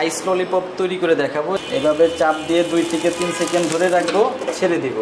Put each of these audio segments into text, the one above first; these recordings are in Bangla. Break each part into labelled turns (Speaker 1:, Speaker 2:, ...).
Speaker 1: আইস ললিপপ তৈরি করে দেখাবো। এভাবে চাপ দিয়ে দুই থেকে তিন সেকেন্ড ধরে রাখব ছেড়ে দিব।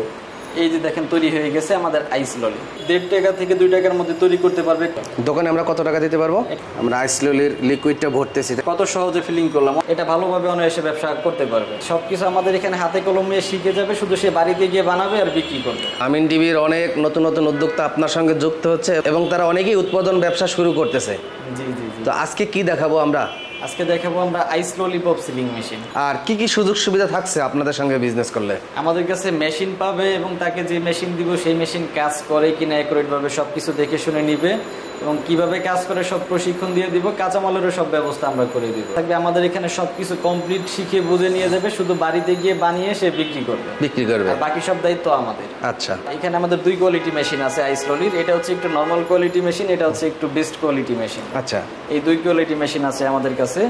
Speaker 1: এই যে দেখেন তৈরি হয়ে গেছে আমাদের আইস ললি। দেড় টাকা থেকে দুই টাকার মধ্যে তৈরি করতে পারবে।
Speaker 2: দোকানে আমরা কত টাকা দিতে পারব? আমরা আইসলোলির লিকুইডটা ভরতেছি।
Speaker 1: কত সহজে ফিলিং করলাম। এটা ভালোভাবে অনায়াসে ব্যবসা করতে পারবে। সবকিছু আমাদের এখানে হাতে কলমে শিখে যাবে শুধু সে বাড়িতে গিয়ে বানাবে আর বিক্রি করবে।
Speaker 2: আমিন টিভির অনেক নতুন নতুন উদ্যোক্তা আপনার সঙ্গে যুক্ত হচ্ছে এবং তারা অনেকেই উৎপাদন ব্যবসা শুরু করতেছে।
Speaker 1: জি জি।
Speaker 2: তো আজকে কি দেখাবো আমরা?
Speaker 1: আজকে দেখাবো আমরা আইস ললিপপ সিলিং মেশিন
Speaker 2: আর কি কি সুযোগ সুবিধা থাকছে আপনাদের সঙ্গে বিজনেস করলে?
Speaker 1: আমাদের কাছে মেশিন পাবে এবং তাকে যে মেশিন দিব সেই মেশিন কাজ করে কিনা অ্যাকুরেট ভাবে সবকিছু দেখে শুনে নিবে। এবং কীভাবে কাজ করে সব প্রশিক্ষণ দিয়ে দিব কাঁচামালেরও সব ব্যবস্থা আমরা করে দিব। থাকবে আমাদের এখানে সবকিছু কমপ্লিট শিখে বুঝে নিয়ে যাবে শুধু বাড়িতে গিয়ে বানিয়ে সে বিক্রি করবে।
Speaker 2: বিক্রি করবে।
Speaker 1: আর বাকি সব দায়িত্ব আমাদের।
Speaker 2: আচ্ছা।
Speaker 1: এখানে আমাদের দুই কোয়ালিটি মেশিন আছে আইসললির এটা হচ্ছে একটু নর্মাল কোয়ালিটি মেশিন এটা হচ্ছে একটু বেস্ট কোয়ালিটি মেশিন
Speaker 2: আচ্ছা।
Speaker 1: এই দুই কোয়ালিটি মেশিন আছে আমাদের কাছে।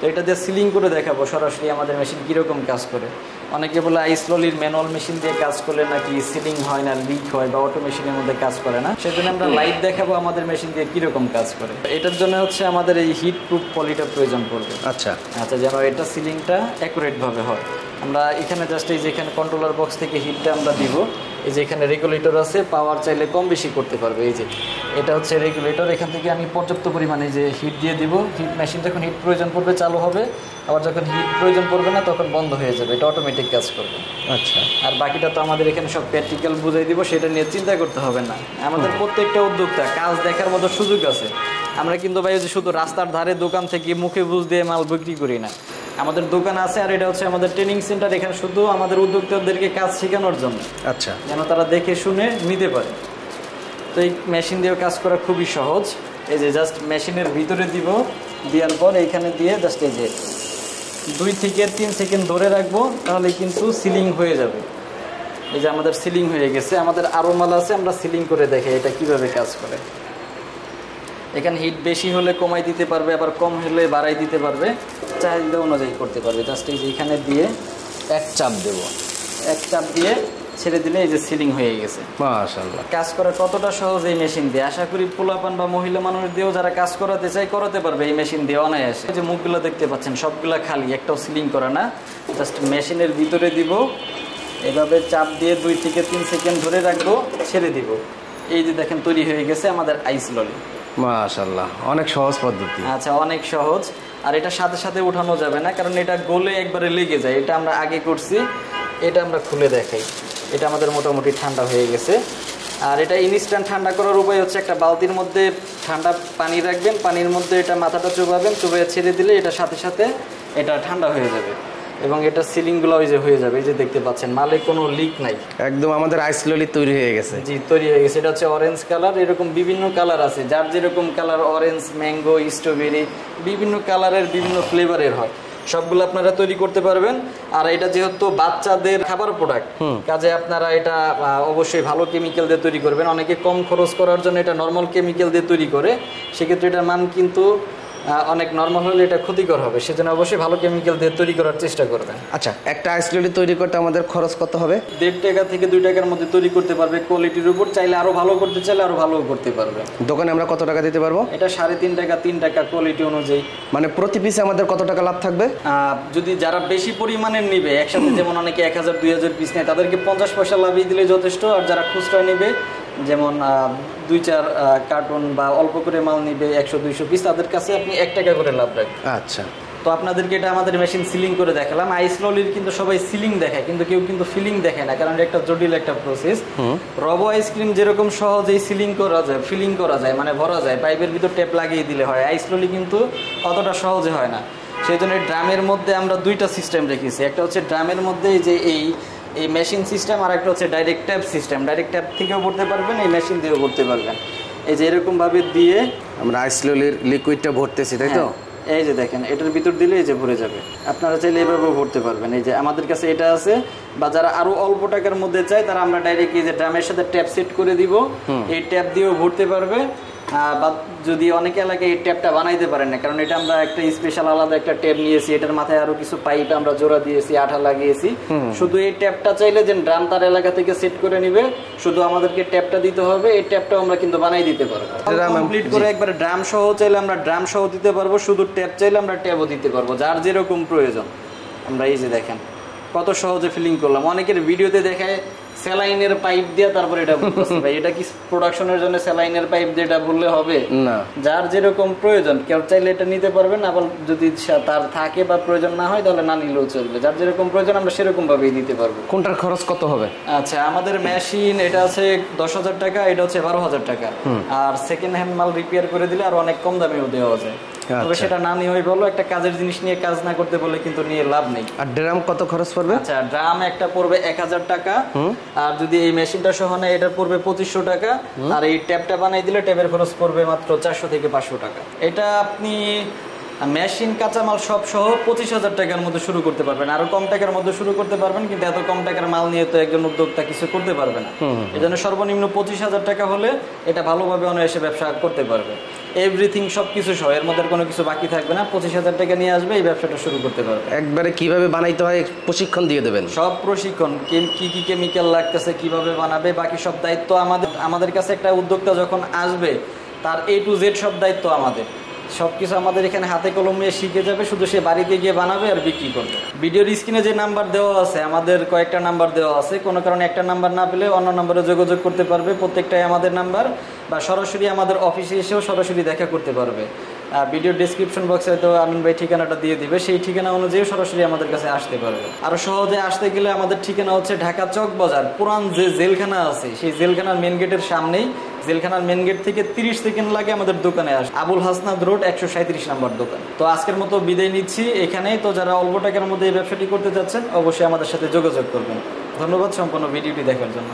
Speaker 1: তো এটা দিয়ে সিলিং করে দেখাবো সরাসরি আমাদের মেশিন কীরকম কাজ করে। অনেকে বলে আইসললির ম্যানুয়াল মেশিন দিয়ে কাজ করলে নাকি সিলিং হয় না লিক হয় বা অটো মেশিনের মধ্যে কাজ করে না? সেজন্য আমরা লাইট দেখাবো আমাদের মেশিন দিয়ে কীরকম কাজ করে। এটার জন্য হচ্ছে আমাদের এই হিট প্রুফ পলিটা প্রয়োজন পড়বে।
Speaker 2: আচ্ছা।
Speaker 1: আচ্ছা যেন এটা সিলিংটা অ্যাকুরেট ভাবে হয়। আমরা এখানে জাস্ট এই যে এখানে কন্ট্রোলার বক্স থেকে হিটটা আমরা দিব। এই যে এখানে রেগুলেটর আছে পাওয়ার চাইলে কম বেশি করতে পারবে এই যে। এটা হচ্ছে রেগুলেটর এখান থেকে আমি পর্যাপ্ত পরিমাণে যে হিট দিয়ে দিব। হিট মেশিন যখন হিট প্রয়োজন পড়বে চালু হবে আবার যখন হিট প্রয়োজন পড়বে না তখন বন্ধ হয়ে যাবে এটা অটোমেটিক কাজ করবে।
Speaker 2: আচ্ছা।
Speaker 1: আর বাকিটা তো আমাদের এখানে সব প্র্যাকটিক্যাল বুঝাই দিব সেটা নিয়ে চিন্তা করতে হবে না। আমাদের প্রত্যেকটা উদ্যোক্তা কাজ দেখার মতো সুযোগ আছে। আমরা কিন্তু ভাই যে শুধু রাস্তার ধারে দোকান থেকে মুখে বুঝ দিয়ে মাল বিক্রি করি না। আমাদের দোকান আছে আর এটা হচ্ছে আমাদের ট্রেনিং সেন্টার এখানে শুধু আমাদের উদ্যোক্তাদেরকে কাজ শেখানোর জন্য।
Speaker 2: আচ্ছা।
Speaker 1: যেন তারা দেখে শুনে নিতে পারে। তো এই মেশিন দিয়েও কাজ করা খুবই সহজ। এই যে জাস্ট মেশিনের ভিতরে দিব, দেওয়ার পর এইখানে দিয়ে জাস্ট এই যে দুই থেকে তিন সেকেন্ড ধরে রাখব, তাহলে কিন্তু সিলিং হয়ে যাবে। এই যে আমাদের সিলিং হয়ে গেছে, আমাদের আরও মাল আছে, আমরা সিলিং করে দেখে এটা কীভাবে কাজ করে। এখানে হিট বেশি হলে কমাই দিতে পারবে, আবার কম হলে বাড়াই দিতে পারবে। চাহিদা অনুযায়ী করতে পারবে। জাস্ট এই যে এখানে দিয়ে এক চাপ দেব। এক চাপ দিয়ে ছেড়ে দিলে এই যে সিলিং হয়ে গেছে। কাজ করা কতটা সহজ এই মেশিন দিয়ে? আশা করি পোলাপান বা মহিলা মানুষ দিয়েও যারা কাজ করাতে চায় করাতে পারবে এই মেশিন দিয়ে অনায়াসে। যে মুখগুলো দেখতে পাচ্ছেন সবগুলা খালি একটাও সিলিং করা না। জাস্ট মেশিনের ভিতরে দিব এভাবে চাপ দিয়ে দুই থেকে তিন সেকেন্ড ধরে রাখব ছেড়ে দিব। এই যে দেখেন তৈরি হয়ে গেছে আমাদের আইস ললি।
Speaker 2: মাশাল্লাহ অনেক সহজ পদ্ধতি।
Speaker 1: আচ্ছা অনেক সহজ। আর এটা সাথে সাথে উঠানো যাবে না কারণ এটা গোলে একবারে লেগে যায়। এটা আমরা আগে করছি এটা আমরা খুলে দেখাই। এটা আমাদের মোটামুটি ঠান্ডা হয়ে গেছে। আর এটা ইনস্ট্যান্ট ঠান্ডা করার উপায় হচ্ছে একটা বালতির মধ্যে ঠান্ডা পানি রাখবেন পানির মধ্যে এটা মাথাটা চুবাবেন চুবিয়ে ছেড়ে দিলে এটা সাথে সাথে এটা ঠান্ডা হয়ে যাবে। এবং এটা সিলিংগুলো ওই যে হয়ে যাবে এই যে দেখতে পাচ্ছেন মালে কোনো লিক নাই।
Speaker 2: একদম আমাদের আইসলোলি তৈরি হয়ে গেছে।
Speaker 1: জি তৈরি হয়ে গেছে। এটা হচ্ছে অরেঞ্জ কালার এরকম বিভিন্ন কালার আছে। যার যেরকম কালার অরেঞ্জ ম্যাঙ্গো স্ট্রবেরি বিভিন্ন কালারের বিভিন্ন ফ্লেভারের হয়। সবগুলো আপনারা তৈরি করতে পারবেন। আর এটা যেহেতু বাচ্চাদের খাবার প্রোডাক্ট কাজে আপনারা এটা অবশ্যই ভালো কেমিক্যাল দিয়ে তৈরি করবেন। অনেকে কম খরচ করার জন্য এটা নর্মাল কেমিক্যাল দিয়ে তৈরি করে। সেক্ষেত্রে এটার মান কিন্তু অনেক নর্মাল হলে এটা ক্ষতিকর হবে। সেজন্য অবশ্যই ভালো কেমিক্যাল দিয়ে তৈরি করার চেষ্টা করবেন।
Speaker 2: আচ্ছা একটা আইসলোলি তৈরি করতে আমাদের খরচ কত হবে?
Speaker 1: দেড় টাকা থেকে দুই টাকার মধ্যে তৈরি করতে পারবে কোয়ালিটির উপর। চাইলে আরও ভালো করতে চাইলে আরও ভালো করতে পারবে।
Speaker 2: দোকানে আমরা কত টাকা দিতে পারব?
Speaker 1: এটা সাড়ে তিন টাকা তিন টাকা কোয়ালিটি অনুযায়ী।
Speaker 2: মানে প্রতি পিসে আমাদের কত টাকা লাভ থাকবে?
Speaker 1: যদি যারা বেশি পরিমাণের নিবে একসাথে যেমন অনেকে এক হাজার দুই হাজার পিস নেয় তাদেরকে পঞ্চাশ পয়সা লাভিয়ে দিলে যথেষ্ট। আর যারা খুচরা নিবে যেমন দুই চার কার্টুন বা অল্প করে মাল নিবে একশো দুইশো পিস তাদের কাছে আপনি এক টাকা করে লাভ রাখবেন।
Speaker 2: আচ্ছা।
Speaker 1: তো আপনাদেরকে এটা আমাদের মেশিন সিলিং করে দেখালাম। আইসললির কিন্তু সবাই সিলিং দেখায় কিন্তু কেউ কিন্তু ফিলিং দেখে না কারণ এটা একটা জটিল একটা প্রসেস রবো আইসক্রিম যেরকম সহজেই সিলিং করা যায় ফিলিং করা যায় মানে ভরা যায় পাইপের ভিতর টেপ লাগিয়ে দিলে হয়। আইসললি কিন্তু অতটা সহজে হয় না। সেই জন্য ড্রামের মধ্যে আমরা দুইটা সিস্টেম রেখেছি। একটা হচ্ছে ড্রামের মধ্যে এই যে এই এই মেশিন সিস্টেম আর একটা হচ্ছে direct tap system direct tap থেকেও করতে পারবেন এই মেশিন দিয়েও করতে পারবেন। এই যে এরকম ভাবে দিয়ে
Speaker 2: আমরা আইসলোলির লিকুইডটা ভরতেছি তাই তো?
Speaker 1: হ্যাঁ, এই যে দেখেন এটার ভিতর দিলে এই যে ভরে যাবে। আপনারা চাইলে এভাবেও ভরতে পারবেন। এই যে আমাদের কাছে এটা আছে বা যারা আরও অল্প টাকার মধ্যে চায় তারা আমরা ডাইরেক্ট এই যে ড্রামের সাথে ট্যাপ সেট করে দিব। এই ট্যাপ দিয়েও ভরতে পারবে। বা যদি অনেক এলাকায় এই ট্যাপটা বানাইতে পারেন না কারণ এটা আমরা একটা স্পেশাল আলাদা একটা ট্যাপ নিয়েছি এটার মাথায় আরও কিছু পাইপ আমরা জোড়া দিয়েছি আঠা লাগিয়েছি। শুধু এই ট্যাপটা চাইলে যে ড্রাম তার এলাকা থেকে সেট করে নিবে শুধু আমাদেরকে ট্যাপটা দিতে হবে এই ট্যাপটা আমরা কিন্তু বানাই দিতে পারব। কমপ্লিট করে একবার ড্রাম সহ চাইলে আমরা ড্রাম সহ দিতে পারব শুধু ট্যাপ চাইলে আমরা ট্যাপও দিতে পারব যার যেরকম প্রয়োজন। আমরা এই যে দেখেন কত সহজে ফিলিং করলাম। অনেকের ভিডিওতে দেখায় স্যালাইনের পাইপ দিয়ে তারপর এটা বলতেছে ভাই। এটা কি প্রোডাকশনের জন্য স্যালাইনের পাইপ দিয়ে এটা বললে হবে?
Speaker 2: না।
Speaker 1: যার যেরকম প্রয়োজন কেউ চাইলে এটা নিতে পারবেন আবার যদি তার থাকে বা প্রয়োজন না হয় তাহলে না নিলেও চলবে। যার যেরকম প্রয়োজন আমরা সেরকম ভাবেই দিতে পারব।
Speaker 2: কোনটার খরচ কত হবে?
Speaker 1: আচ্ছা আমাদের মেশিন এটা আছে দশ হাজার টাকা এটা হচ্ছে বারো হাজার টাকা। আর সেকেন্ড হ্যান্ড মাল রিপেয়ার করে দিলে আর অনেক কম দামেও দেওয়া যায়। তবে
Speaker 2: আচ্ছা।
Speaker 1: সেটা না নিয়ে বলো একটা কাজের জিনিস নিয়ে কাজ না করতে বলে কিন্তু নিয়ে লাভ নেই।
Speaker 2: আর ড্রাম কত খরচ পড়বে?
Speaker 1: আচ্ছা ড্রাম একটা পড়বে এক হাজার টাকা আর যদি এই মেশিনটা সহ নেয় এটা পড়বে পঁচিশশো টাকা আর এই ট্যাপটা বানাই দিলে ট্যাপের খরচ পড়বে মাত্র চারশো থেকে পাঁচশো টাকা। এটা আপনি মেশিন কাঁচামাল সব সহ পঁচিশ হাজার টাকার মধ্যে শুরু করতে পারবেন। আরও কম টাকার মধ্যে শুরু করতে পারবেন কিন্তু এত কম টাকার মাল নিয়ে তো একজন উদ্যোক্তা কিছু করতে পারবে না। এই জন্য সর্বনিম্ন পঁচিশ হাজার টাকা হলে এটা ভালোভাবে অনায়াসে ব্যবসা করতে পারবে। এভরিথিং সব কিছু সহ এর মধ্যে কোনো কিছু বাকি থাকবে না। পঁচিশ হাজার টাকা নিয়ে আসবে এই ব্যবসাটা শুরু করতে পারবে।
Speaker 2: একবারে কীভাবে বানাইতে হয় প্রশিক্ষণ দিয়ে দেবেন?
Speaker 1: সব প্রশিক্ষণ কি- কি কি কেমিক্যাল লাগতেছে কীভাবে বানাবে বাকি সব দায়িত্ব আমাদের আমাদের কাছে একটা উদ্যোক্তা যখন আসবে তার এ টু জেড সব দায়িত্ব আমাদের। সবকিছু আমাদের এখানে হাতে কলমে শিখে যাবে শুধু সে বাড়িতে গিয়ে বানাবে আর বিক্রি করবে। ভিডিওর স্ক্রিনে যে নাম্বার দেওয়া আছে আমাদের কয়েকটা নাম্বার দেওয়া আছে কোনো কারণে একটা নাম্বার না পেলে অন্য নাম্বারে যোগাযোগ করতে পারবে প্রত্যেকটাই আমাদের নাম্বার বা সরাসরি আমাদের অফিসে এসেও সরাসরি দেখা করতে পারবে। আহ, ভিডিও ডিসক্রিপশন বক্সে তো আমিন ভাই ঠিকানাটা দিয়ে দিবে সেই ঠিকানা অনুযায়ী সরাসরি আমাদের কাছে আসতে পারবে। আরও সহজে আসতে গেলে আমাদের ঠিকানা হচ্ছে ঢাকা চক বাজার পুরান যে জেলখানা আছে সেই জেলখানার মেন গেটের সামনেই জেলখানার মেন গেট থেকে তিরিশ সেকেন্ড লাগে আমাদের দোকানে আস আবুল হাসনাদ রোড একশো সাঁত্রিশ নাম্বার দোকান। তো আজকের মতো বিদায় নিচ্ছি এখানেই। তো যারা অল্প টাকার মধ্যে এই ব্যবসাটি করতে চাচ্ছেন, অবশ্যই আমাদের সাথে যোগাযোগ করবেন। ধন্যবাদ সম্পূর্ণ ভিডিওটি দেখার জন্য।